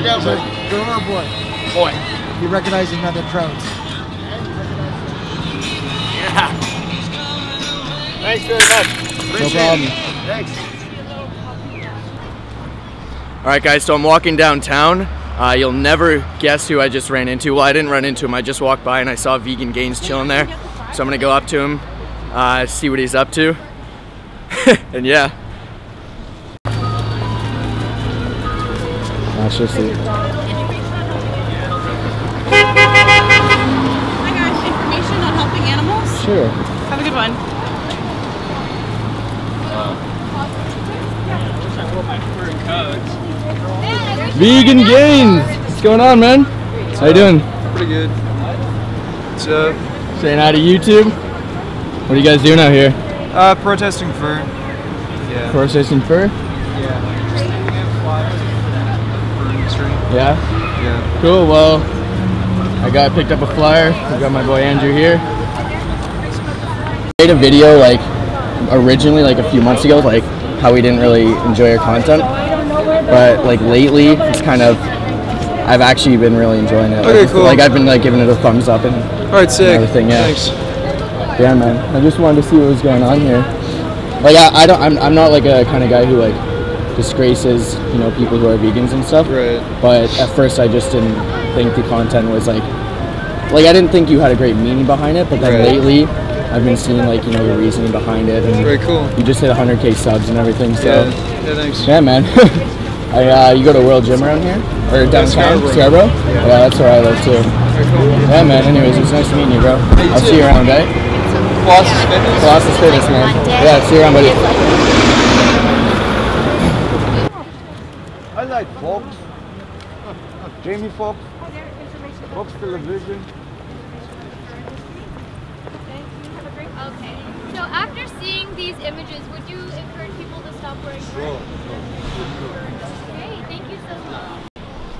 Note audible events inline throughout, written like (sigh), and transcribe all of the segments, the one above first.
Sit down, buddy. Girl or boy? Boy. He recognizes none of the trouts. Yeah. Thanks very much. Appreciate problem. it. Thanks. All right, guys, so I'm walking downtown. Uh, you'll never guess who I just ran into. Well, I didn't run into him. I just walked by and I saw Vegan Gains chilling there. So I'm gonna go up to him, uh, see what he's up to. (laughs) and yeah. That's just it. Hi guys, information on helping animals. Sure. Have a good one. Vegan Gains! What's going on, man? How you doing? Pretty good. What's up? Saying hi to YouTube. What are you guys doing out here? Uh, protesting fur. Yeah. Processing fur? Yeah. Yeah. Yeah. Cool. Well, I got picked up a flyer. I got my boy Andrew here. Made a video like originally like a few months ago, like how we didn't really enjoy our content, but like lately it's kind of I've actually been really enjoying it. Okay, like, cool. Like I've been like giving it a thumbs up and All right, sick. everything. Yeah. Thanks. Yeah, man. I just wanted to see what was going on here. Like I, I don't I'm, I'm not like a kind of guy who like disgraces you know people who are vegans and stuff. Right. But at first I just didn't think the content was like like I didn't think you had a great meaning behind it. But then Right. lately I've been seeing like you know the reasoning behind it and Very cool. you just hit 100k subs and everything. So Yeah. Yeah, thanks. yeah, man. (laughs) I, uh, you go to World Gym around here or downtown Scarborough. Scarborough? Yeah. that's where I live too. Very cool. Yeah, man. Anyways, it's nice meeting you, bro. you I'll too. see you around, eh? Colossus Fitness. Colossus Fitness, man. Yeah, see you around, buddy. I like Fox. Jamie Foxx. Fox Television. Okay. So after seeing these images, would you encourage people to stop wearing fur? Okay, thank you so much.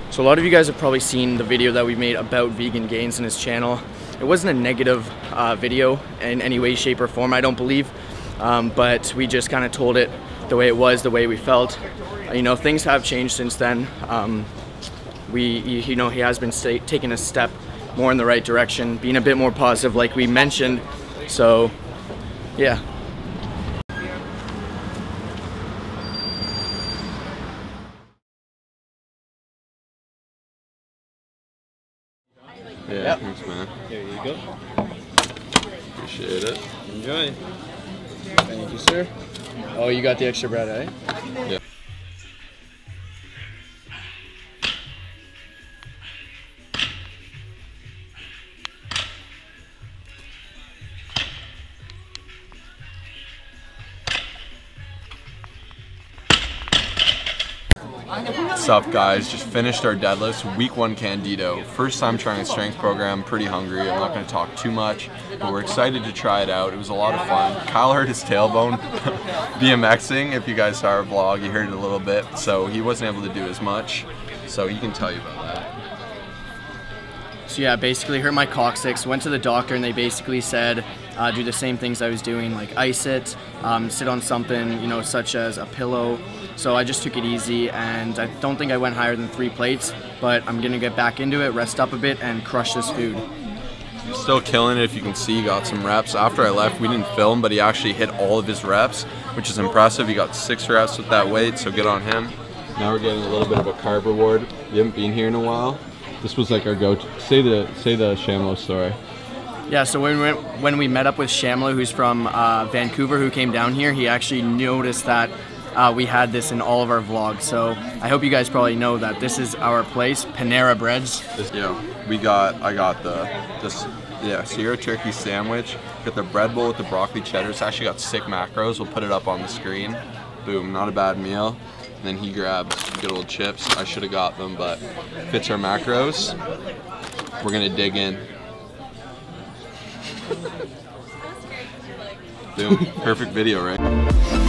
So a lot of you guys have probably seen the video that we made about vegan gains in his channel. It wasn't a negative uh, video in any way, shape, or form, I don't believe. Um, but we just kind of told it the way it was, the way we felt. You know, things have changed since then. Um, we, you you know, he has been sta- taking a step more in the right direction, being a bit more positive, like we mentioned. So, yeah. Yeah, thanks, man. There you go. Appreciate it. Enjoy. Thank you, sir. Oh, you got the extra bread, eh? Yeah. What's up, guys? Just finished our deadlifts, week one Candito. First time trying a strength program, pretty hungry. I'm not going to talk too much, but we're excited to try it out. It was a lot of fun. Kyle hurt his tailbone (laughs) BMXing. If you guys saw our vlog, you heard it a little bit, so he wasn't able to do as much. So he can tell you about that. So yeah, basically hurt my coccyx. Went to the doctor and they basically said uh, do the same things I was doing, like ice it, um, sit on something, you know, such as a pillow. So I just took it easy, and I don't think I went higher than three plates. But I'm gonna get back into it, rest up a bit, and crush this food. Still killing it if you can see, he got some reps. After I left, we didn't film, but he actually hit all of his reps, which is impressive. He got six reps with that weight, so good on him. Now we're getting a little bit of a carb reward. You haven't been here in a while. This was like our go-to. Say the say the Shamlo story. Yeah, so when we, when we met up with Shamla, who's from uh, Vancouver, who came down here, he actually noticed that uh, we had this in all of our vlogs. So I hope you guys probably know that this is our place, Panera Breads. Yeah, we got. I got the this. Yeah, Sierra turkey sandwich. Got the bread bowl with the broccoli cheddar. It's actually got sick macros. We'll put it up on the screen. Boom, not a bad meal. And then he grabbed good old chips. I should have got them, but fits our macros. We're gonna dig in. (laughs) Boom, perfect video, right?